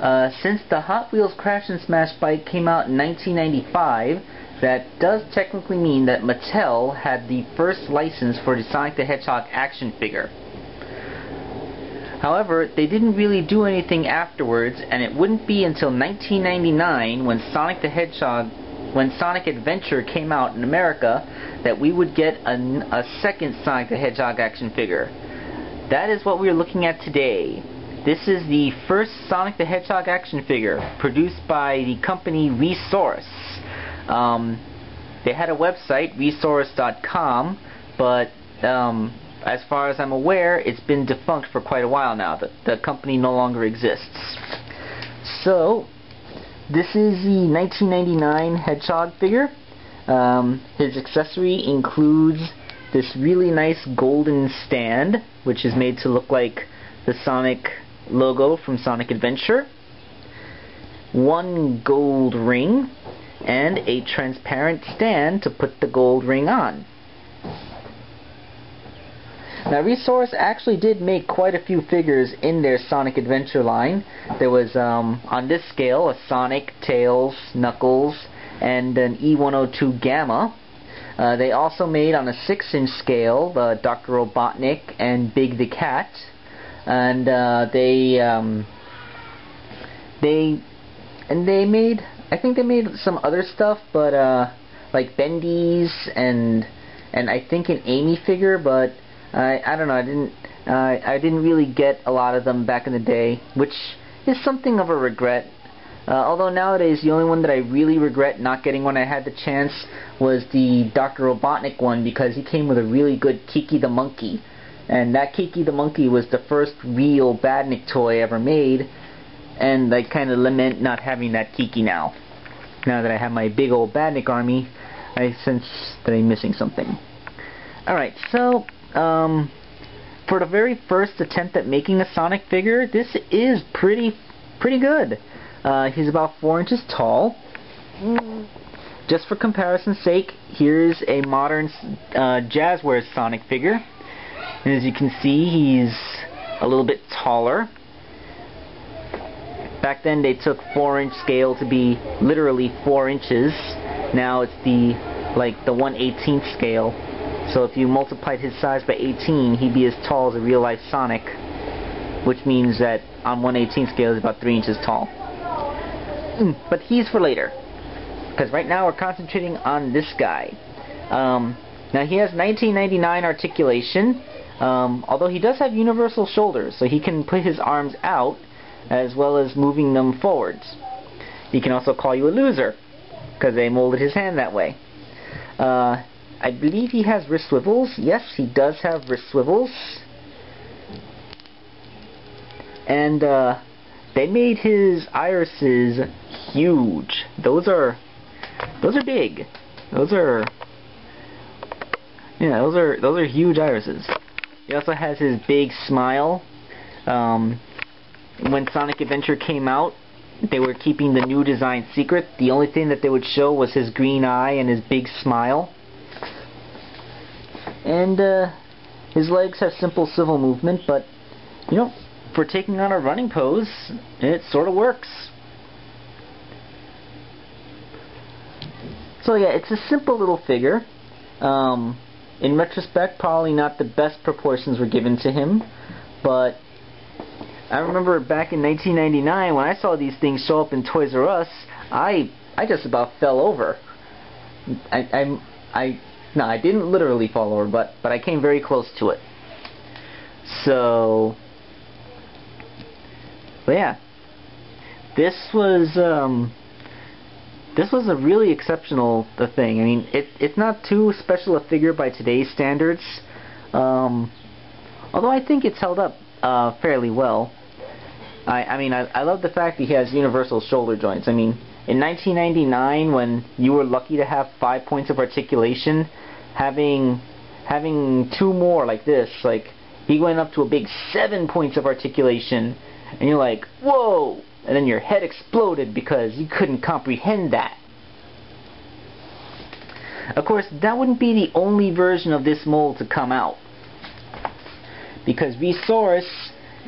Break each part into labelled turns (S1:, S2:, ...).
S1: uh, since the Hot Wheels Crash and Smash bike came out in 1995, that does technically mean that Mattel had the first license for the Sonic the Hedgehog action figure. However, they didn't really do anything afterwards, and it wouldn't be until 1999 when Sonic the Hedgehog, when Sonic Adventure came out in America, that we would get a, a second Sonic the Hedgehog action figure. That is what we are looking at today. This is the first Sonic the Hedgehog action figure produced by the company ReSaurus. Um, they had a website, resaurus.com, but um, as far as I'm aware, it's been defunct for quite a while now. The, the company no longer exists. So, this is the 1999 Hedgehog figure. Um, his accessory includes this really nice golden stand, which is made to look like the Sonic logo from Sonic Adventure, one gold ring, and a transparent stand to put the gold ring on. Now ReSaurus actually did make quite a few figures in their Sonic Adventure line. There was, um, on this scale, a Sonic, Tails, Knuckles, and an E102 Gamma. Uh, they also made on a 6-inch scale uh, Dr. Robotnik and Big the Cat and uh, they um, they and they made I think they made some other stuff, but uh, like Bendy's and and I think an Amy figure, but I I don't know I didn't uh, I didn't really get a lot of them back in the day, which is something of a regret. Uh, although nowadays the only one that I really regret not getting when I had the chance was the Dr. Robotnik one because he came with a really good Kiki the Monkey. And that Kiki the Monkey was the first real Badnik toy ever made, and I kind of lament not having that Kiki now. Now that I have my big old Badnik army, I sense that I'm missing something. Alright, so, um, for the very first attempt at making a Sonic figure, this is pretty, pretty good. Uh, he's about 4 inches tall. Just for comparison's sake, here's a modern uh, Jazwares Sonic figure. And as you can see, he's a little bit taller. Back then they took 4 inch scale to be literally 4 inches. Now it's the like the 1 18th scale. So if you multiplied his size by 18, he'd be as tall as a real life Sonic. Which means that on 1 18th scale he's about 3 inches tall. Mm, but he's for later. Because right now we're concentrating on this guy. Um, now he has 1999 articulation. Um, although he does have universal shoulders, so he can put his arms out as well as moving them forwards. He can also call you a loser, because they molded his hand that way. Uh, I believe he has wrist swivels. Yes, he does have wrist swivels. And uh, they made his irises huge. Those are those are big. Those are yeah, those are those are huge irises. He also has his big smile. Um, when Sonic Adventure came out, they were keeping the new design secret. The only thing that they would show was his green eye and his big smile. And uh, his legs have simple swivel movement, but you know, for taking on a running pose, it sort of works. So yeah, it's a simple little figure. Um, in retrospect, probably not the best proportions were given to him, but I remember back in 1999 when I saw these things show up in Toys R Us, I I just about fell over. I I I no, I didn't literally fall over, but but I came very close to it. So, but yeah, this was um, this was a really exceptional uh, thing. I mean, it, it's not too special a figure by today's standards, um, although I think it's held up uh, fairly well. I, I mean, I, I love the fact that he has universal shoulder joints. I mean, in 1999, when you were lucky to have five points of articulation, having having two more like this, like he went up to a big seven points of articulation, and you're like, whoa! And then your head exploded because you couldn't comprehend that. Of course, that wouldn't be the only version of this mold to come out. Because ReSaurus,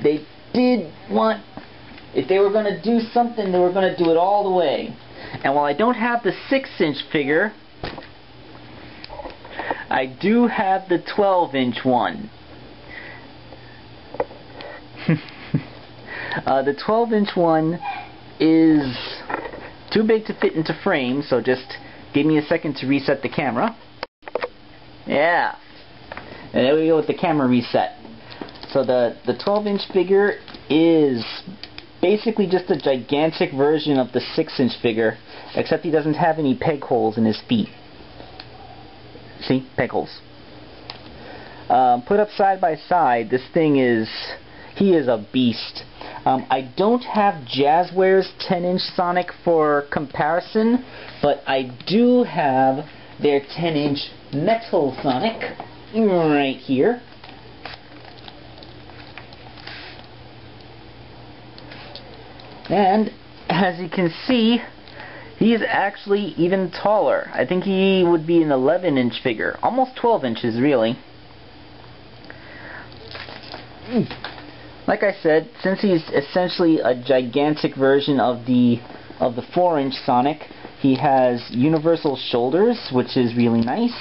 S1: they did want if they were going to do something, they were going to do it all the way. And while I don't have the 6-inch figure, I do have the 12-inch one. Uh, the 12-inch one is too big to fit into frame, so just give me a second to reset the camera. Yeah. And there we go with the camera reset. So the, the 12 inch figure is basically just a gigantic version of the 6 inch figure, except he doesn't have any peg holes in his feet. See? Peg holes. Um, put up side by side, this thing is, he is a beast. Um, I don't have Jazwares' 10 inch Sonic for comparison, but I do have their 10 inch Metal Sonic right here. And as you can see, he's actually even taller. I think he would be an 11 inch figure, almost 12 inches really. Like I said, since he's essentially a gigantic version of the of the 4 inch Sonic, he has universal shoulders, which is really nice.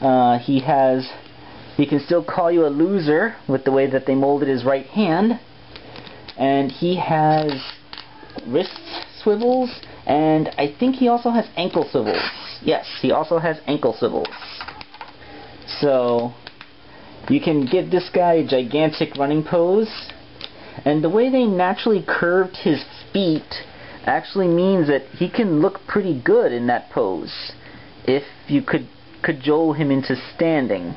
S1: Uh, he has, he can still call you a loser with the way that they molded his right hand. And he has wrist swivels, and I think he also has ankle swivels. Yes, he also has ankle swivels. So, you can give this guy a gigantic running pose, and the way they naturally curved his feet actually means that he can look pretty good in that pose if you could cajole him into standing.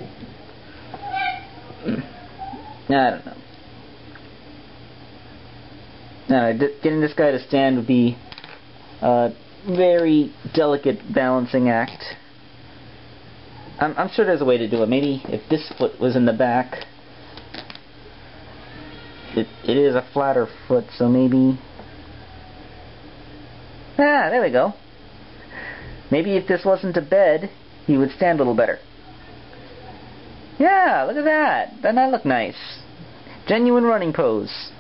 S1: I don't know. No, getting this guy to stand would be a very delicate balancing act. I'm, I'm sure there's a way to do it. Maybe if this foot was in the back, it, it is a flatter foot, so maybe... Ah, there we go. Maybe if this wasn't a bed, he would stand a little better. Yeah, look at that. Doesn't that look nice? Genuine running pose.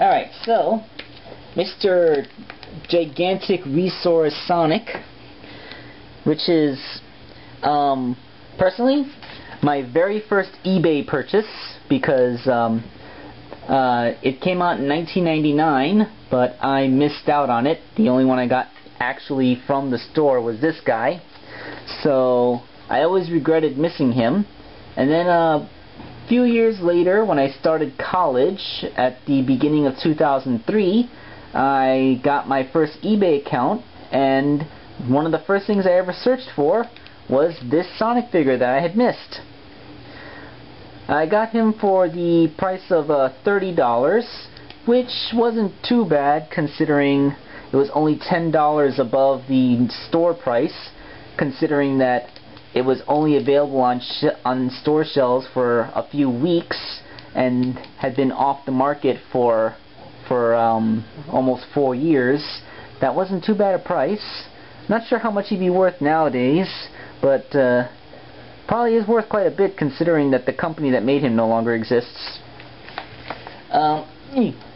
S1: Alright, so, Mr. Gigantic ReSaurus Sonic, which is, um, personally, my very first eBay purchase, because, um, uh, it came out in 1999, but I missed out on it. The only one I got actually from the store was this guy. So I always regretted missing him. And then a few years later, when I started college at the beginning of 2003, I got my first eBay account, and one of the first things I ever searched for was this Sonic figure that I had missed. I got him for the price of uh, $30, which wasn't too bad considering it was only $10 above the store price, considering that it was only available on on store shelves for a few weeks and had been off the market for for um, almost four years. That wasn't too bad a price. Not sure how much he'd be worth nowadays, but uh, probably is worth quite a bit considering that the company that made him no longer exists. Um,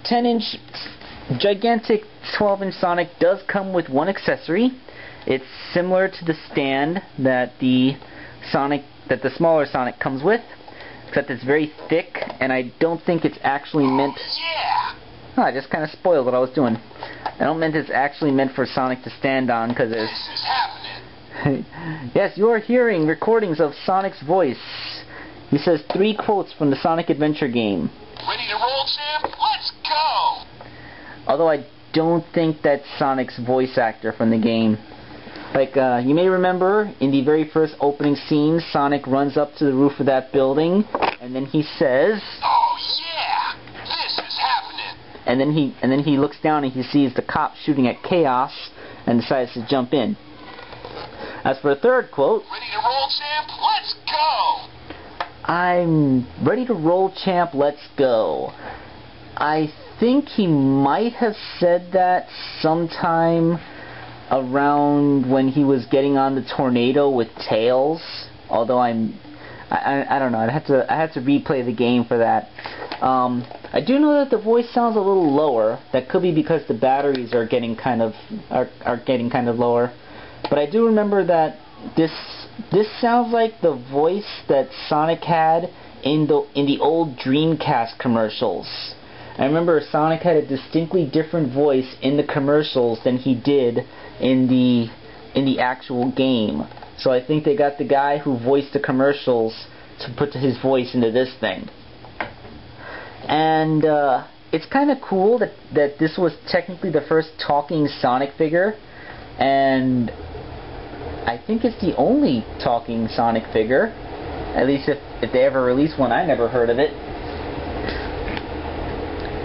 S1: 10 inch gigantic 12 inch Sonic does come with one accessory. It's similar to the stand that the Sonic that the smaller Sonic comes with, except it's very thick and I don't think it's actually meant. Oh, I just kind of spoiled what I was doing. I don't meant it's actually meant for Sonic to stand on because
S2: This is happening.
S1: yes, you are hearing recordings of Sonic's voice. He says three quotes from the Sonic Adventure game.
S2: Ready to roll, champ? Let's go.
S1: Although I don't think that's Sonic's voice actor from the game. Like, uh, you may remember in the very first opening scene, Sonic runs up to the roof of that building, and then he says, and then he and then he looks down and he sees the cop shooting at Chaos, and decides to jump in. As for a third quote,
S2: Ready to roll, champ? Let's go.
S1: I'm ready to roll, champ. Let's go. I think he might have said that sometime around when he was getting on the tornado with Tails. Although I'm, I, I, I don't know. I'd have to I had to replay the game for that. Um, I do know that the voice sounds a little lower. That could be because the batteries are getting kind of are, are getting kind of lower. But I do remember that this this sounds like the voice that Sonic had in the in the old Dreamcast commercials. I remember Sonic had a distinctly different voice in the commercials than he did in the in the actual game. So I think they got the guy who voiced the commercials to put his voice into this thing. And uh, it's kind of cool that that this was technically the first talking Sonic figure, and I think it's the only talking Sonic figure. At least if, if they ever release one, I never heard of it.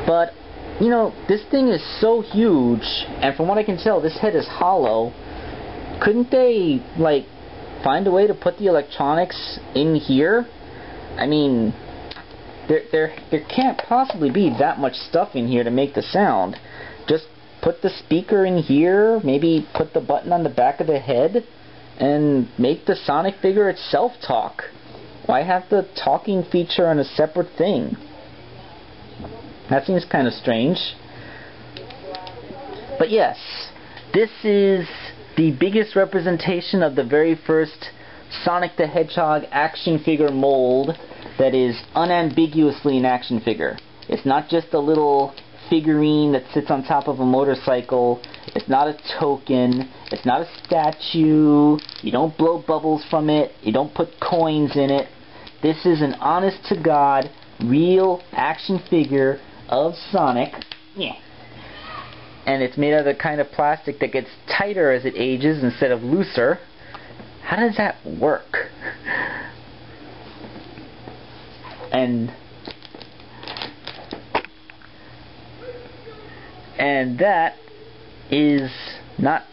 S1: But, you know, this thing is so huge, and from what I can tell, this head is hollow. Couldn't they, like, find a way to put the electronics in here? I mean, there, there, there can't possibly be that much stuff in here to make the sound. Just put the speaker in here, maybe put the button on the back of the head, and make the Sonic figure itself talk. Why have the talking feature on a separate thing? That seems kind of strange. But yes, this is the biggest representation of the very first Sonic the Hedgehog action figure mold that is unambiguously an action figure. It's not just a little figurine that sits on top of a motorcycle. It's not a token. It's not a statue. You don't blow bubbles from it. You don't put coins in it. This is an honest to God, real action figure of Sonic. Yeah. And it's made out of the kind of plastic that gets tighter as it ages instead of looser. How does that work? And and that is not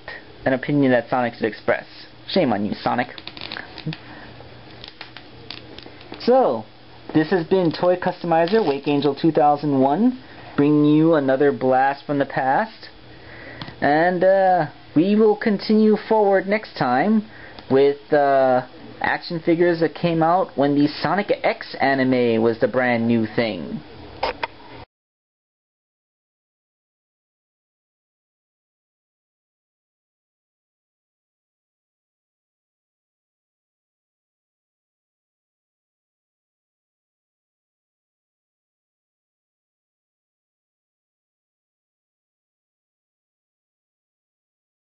S1: an opinion that Sonic should express. Shame on you, Sonic. So, this has been Toy Customizer Wake Angel 2001, bringing you another blast from the past. And uh, we will continue forward next time with uh, action figures that came out when the Sonic X anime was the brand new thing.